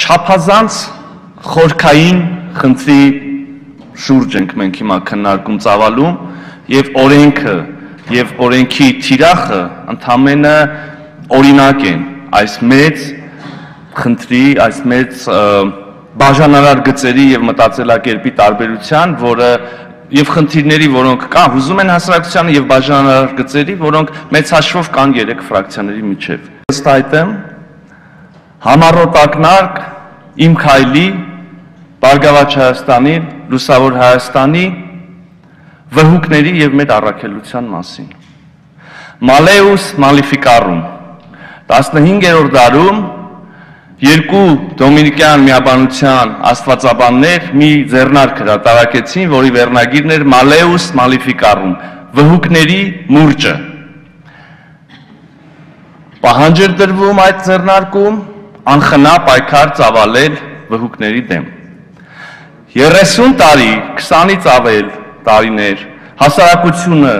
չափազանց խորքային խնդրի շուրջ ենք մենք հիմա քննարկում ծավալում եւ օրենքը եւ օրենքի թիրախը ընդամենը օրինակ են այս մեծ խնդրի, այս մեծ բաժանարար գծերի եւ մտածելակերպի տարբերության, որը եւ խնդիրների, որոնք կան, հուզում են հասարակությանը եւ բաժանարար գծերի, որոնք մեծ հաշվով կան երեք ֆրակցիաների միջև։ Ըստ այդմ համառոտ ակնարկ իմ քայլի Բարգավաճ Հայաստանի, Լուսավոր Հայաստանի վհուկների եւ մեր առաքելության մասին։ Maleus Maleficarum 15-րդ դարում երկու դոմինիկյան միաբանության աստվածաբաններ մի ձեռնարկ հրատարակեցին, որի վերնագիրն էր Maleus Maleficarum, վհուկների մուրճը։ Պահանջ էր դրվում այդ ձեռնարկում անխնա պայքար ծավալել վհուկների դեմ։ 30 տարի, 20-ից ավել տարիներ հասարակությունը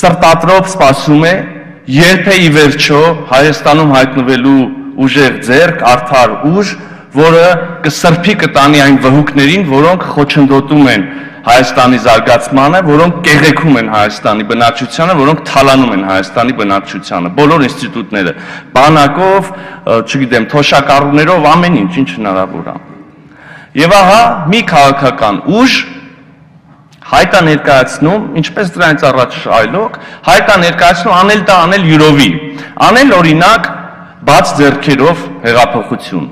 սրտատրոպ սպասում է երբ է ի վերջո Հայաստանում հայտնվելու ուժեղ ձերք, արդար ուժ, որը կսրբի կտանի այն վհուկներին, որոնք խոչընդոտում են Հայաստանի զարգացմանը, որոնք կեղեքում են Հայաստանի բնակչությանը, որոնք թալանում են Հայաստանի բնակչությանը, բոլոր ինստիտուտները, բանակով, չգիտեմ, թոշակառուներով, ամեն ինչ, ինչ հնարավոր է։ Եվ ահա մի քաղաքական ուժ հայտա ներկայացնում, ինչպես դրանից առաջ այլոք, հայտա ներկայացնում անել դա անել յուրովի։ Անել օրինակ բաց ձեռքերով հեղափոխություն։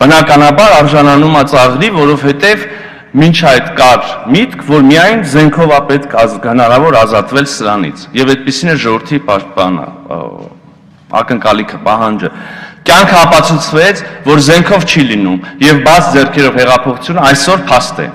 Բնականաբար արժանանում է ծաղրի, որովհետև մինչ այդ կար միտք, որ միայն զենքով է պետք հնարավոր ազատվել սրանից։ Եվ այդպեսին է ժողովրդի պաշտպանը ակնկալիքը, պահանջը։ Կյանքը ապացուցվեց, որ զենքով չի լինում եւ բաց ձեռքերով հեղափոխությունը այսօր փաստ է։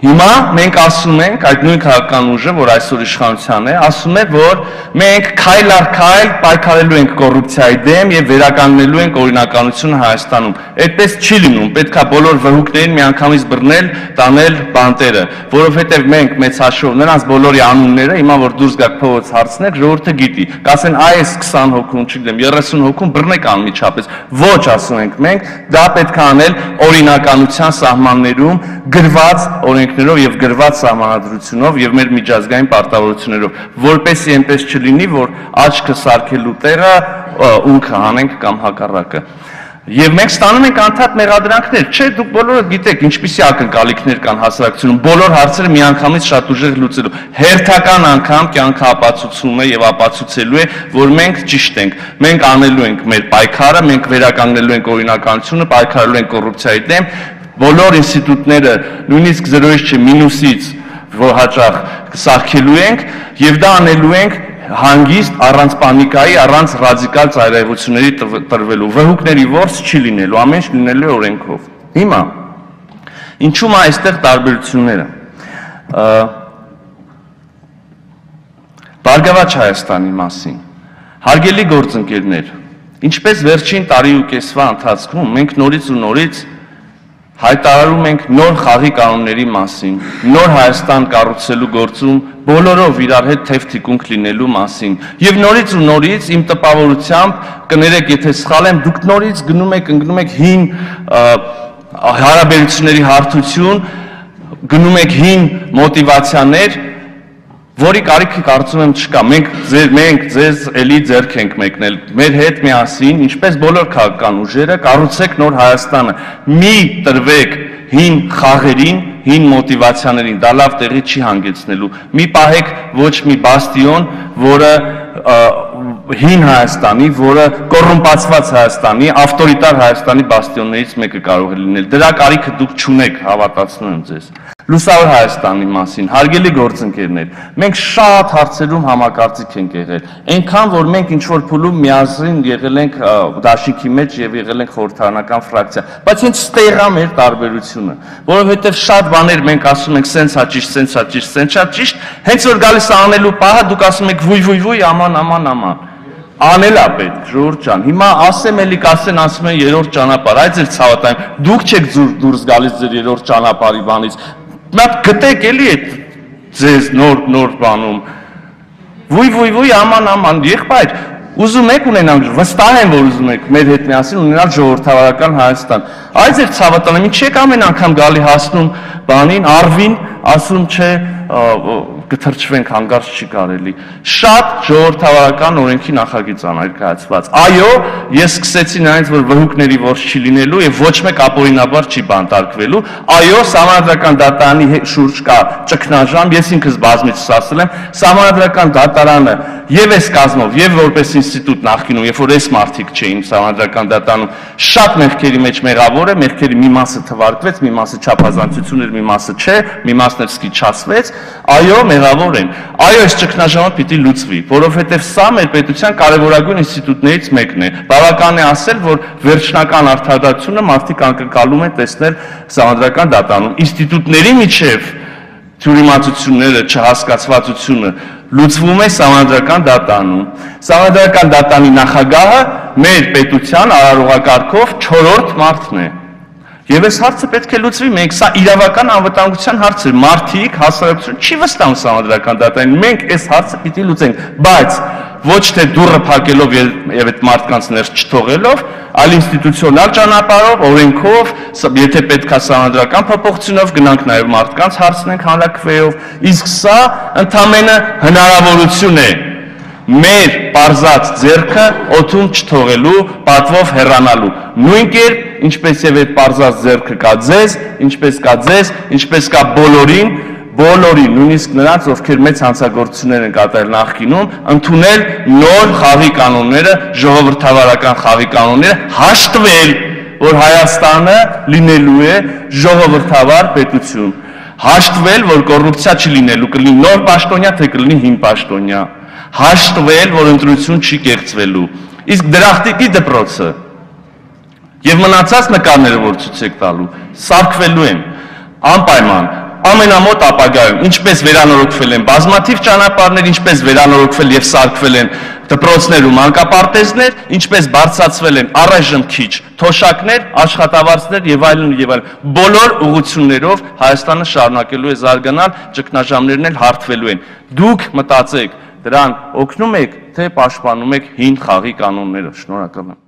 Հիմա մենք ասում ենք, այդ նույն քաղաքական ուժը, որ այսօր իշխանության է, ասում է, որ մենք քայլ առ քայլ պայքարելու ենք կոռուպցիայի դեմ եւ վերականգնելու ենք օրինականությունը Հայաստանում։ Այդպես չի լինում, պետքա բոլոր վհուկներին միանգամից բռնել, տանել բանտերը, որովհետեւ մենք մեծ հաշվով նրանց բոլորի անունները հիմա որ դուրս գաք փողոց հարցնեք, ժողովուրդը գիտի։ Կասեն այս 20 հոգուն, չգիտեմ, 30 հոգուն բռնեք անմիջապես։ Ոչ, ասում ենք մենք, դա պետք է անել օրինականության սահմաններում գրված օրենք օրենքներով եւ գրված սահմանադրությունով եւ մեր միջազգային պարտավորություններով, որպեսզի այնպես չլինի, որ աչքը սարքելու տեղը ունքը հանենք կամ հակառակը։ Եվ մենք ստանում ենք անդադ մեղադրանքներ, չէ, դուք բոլորը գիտեք ինչպիսի ակնկալիքներ կան հասարակությունում, բոլոր հարցերը միանգամից շատ ուժեղ լուծելու։ Հերթական անգամ կյանքը ապացուցում է եւ ապացուցելու է, որ մենք ճիշտ ենք։ Մենք անելու ենք մեր պայքարը, մենք վերականգնելու ենք օրինականությունը, պայքարելու ենք կոռուպցիայի դեմ, բոլոր ինստիտուտները նույնիսկ 0-ից չէ մինուսից որ հաճախ սարքելու ենք եւ դա անելու ենք հանգիստ առանց պանիկայի, առանց ռադիկալ ծայրահեղությունների տրվելու, վհուկների ворս չի լինելու, ամեն ինչ լինելու է օրենքով։ Հիմա ինչու՞ մա այստեղ տարբերությունները։ Բարգավաճ Հայաստանի մասին։ Հարգելի գործընկերներ, ինչպես վերջին տարի ու կեսվա ընթացքում մենք նորից ու նորից հայտարարում ենք նոր խաղի կանոնների մասին, նոր Հայաստան կառուցելու գործում բոլորով իրար հետ թեփթիկունք լինելու մասին։ Եվ նորից ու նորից իմ տպավորությամբ կներեք, եթե սխալ եմ, դուք նորից գնում եք, ընկնում եք հին հարաբերությունների հարթություն, գնում եք հին մոտիվացիաներ, որի կարիքը կարծում եմ չկա։ Մենք ձեր մենք ձեզ էլի ձեռք ենք մեկնել։ Մեր հետ միասին, ինչպես բոլոր քաղաքական ուժերը, կառուցեք նոր Հայաստանը։ Մի տրվեք հին խաղերին, հին մոտիվացիաներին, դա լավ տեղի չի հանգեցնելու։ Մի պահեք ոչ մի բաստիոն, որը հին Հայաստանի, որը կոռումպացված Հայաստանի, ավտորիտար Հայաստանի բաստիոններից մեկը կարող է լինել։ Դրա կարիքը դուք չունեք, հավատացնում եմ ձեզ։ Լուսավոր Հայաստանի մասին, հարգելի գործընկերներ, մենք շատ հարցերում համակարծիք ենք եղել։ Այնքան որ մենք ինչ որ փուլում միասին եղել ենք դաշինքի մեջ եւ եղել ենք խորհրդարանական ֆրակցիա, բայց հենց ստեղա մեր տարբերությունը, որովհետեւ շատ բաներ մենք ասում ենք սենց հա ճիշտ, սենց հա ճիշտ, սենց հա ճիշտ, հենց որ գալիս է անելու պահը դուք ասում եք վույ վույ վույ աման աման աման անելա պետք ժողովուրդ ջան հիմա ասեմ էլի կասեն ասում են երրորդ ճանապարհ այ ձեր ցավատայում դուք չեք դուրս գալիս ձեր երրորդ ճանապարհի բանից Մատ գտեք էլի այդ ձեզ նոր նոր բանում։ Վույ վույ վույ աման աման եղբայր Ուզում եք ունենալ, վստահ եմ, որ ուզում եք մեր հետ միասին ունենալ ժողովրդավարական Հայաստան։ Այս ձեր ցավատանը ինչ եք ամեն անգամ գալի հասնում բանին, արվին, ասում չէ, կթրջվենք հանգարց չի կարելի։ Շատ ժողովրդավարական օրենքի նախագիծ անակայացված։ Այո, ես սկսեցի նրանից, որ վհուկների ворս չի լինելու եւ ոչ մեկ ապօրինաբար չի բանտարկվելու։ Այո, համանդրական դատարանի շուրջ կա ճգնաժամ, ես ինքս բազմից ասել եմ, համանդրական դատարանը եւ այս կազմով եւ որպես ինստիտուտ նախկինում, երբ որ այս մարտիկ չէին համանդրական դատարանում, շատ մեղքերի մեջ մեղավոր է, մեղքերի մի մասը թվարկվեց, մի մասը չափազանցություն էր, մի մասը չէ, մի մասն էլ սկիչացվեց։ Այո, մեր մեղավոր են։ Այո, այս ճգնաժամը պիտի լուծվի, որովհետև սա մեր պետության կարևորագույն ինստիտուտներից մեկն է։ Բավական է ասել, որ վերջնական արդարացությունը մարդիկ անկրկալում են տեսնել սահմանադրական դատանում։ Ինստիտուտների միջև թյուրիմացությունները, չհասկացվածությունը լուծվում է սահմանադրական դատանում։ Սահմանադրական դատանի նախագահը մեր պետության արարողակարգով 4-րդ մարդն է։ Եվ այս հարցը պետք է լուծվի, մենք սա իրավական անվտանգության հարց է։ Մարդիկ հասարակություն չի վստահում սահմանադրական դատային։ Մենք այս հարցը պիտի լուծենք, բայց ոչ թե դուրը փակելով եւ այդ մարդկանց ներս չթողելով, այլ ինստիտուցիոնալ ճանապարհով, օրենքով, եթե պետքա սահմանադրական փոփոխությունով գնանք նաեւ մարդկանց հարցնենք հանրակրվեով, իսկ սա ընդամենը հնարավորություն է մեր པարզած ձեռքը օթում չթողելու, պատվով հեռանալու։ Նույն կերպ, ինչպես եւ այդ པարզած ձեռքը կա ձեզ, ինչպես կա ձեզ, ինչպես կա բոլորին, բոլորին, նույնիսկ նրանց, ովքեր մեծ հանցագործություններ են կատարել նախկինում, ընդունել նոր խաղի կանոնները, ժողովրդավարական խաղի կանոնները, հաշտվել, որ Հայաստանը լինելու է ժողովրդավար պետություն հաշտվել, որ կոռուպցիա չլինելու, կլինի նոր պաշտոնյա, թե կլինի հին պաշտոնյա հաշտվել, որ ընտրություն չի կեղծվելու։ Իսկ դրախտիկի դպրոցը եւ մնացած նկարները, որ ցույց եք տալու, սարքվելու են անպայման ամենամոտ ապագայում ինչպես վերանորոգվել են բազմաթիվ ճանապարհներ, ինչպես վերանորոգվել եւ սարքվել են դպրոցներ ու մանկապարտեզներ, ինչպես բարձրացվել են առայժմ քիչ թոշակներ, աշխատավարձներ եւ այլն եւ այլն։ Բոլոր ուղություններով Հայաստանը շարունակելու է զարգանալ, ճգնաժամերն էլ հարթվելու են։ Դուք մտածեք, դրան օգնում եք, թե պաշտպանում եք հին խաղի կանոնները։ Շնորհակալ եմ։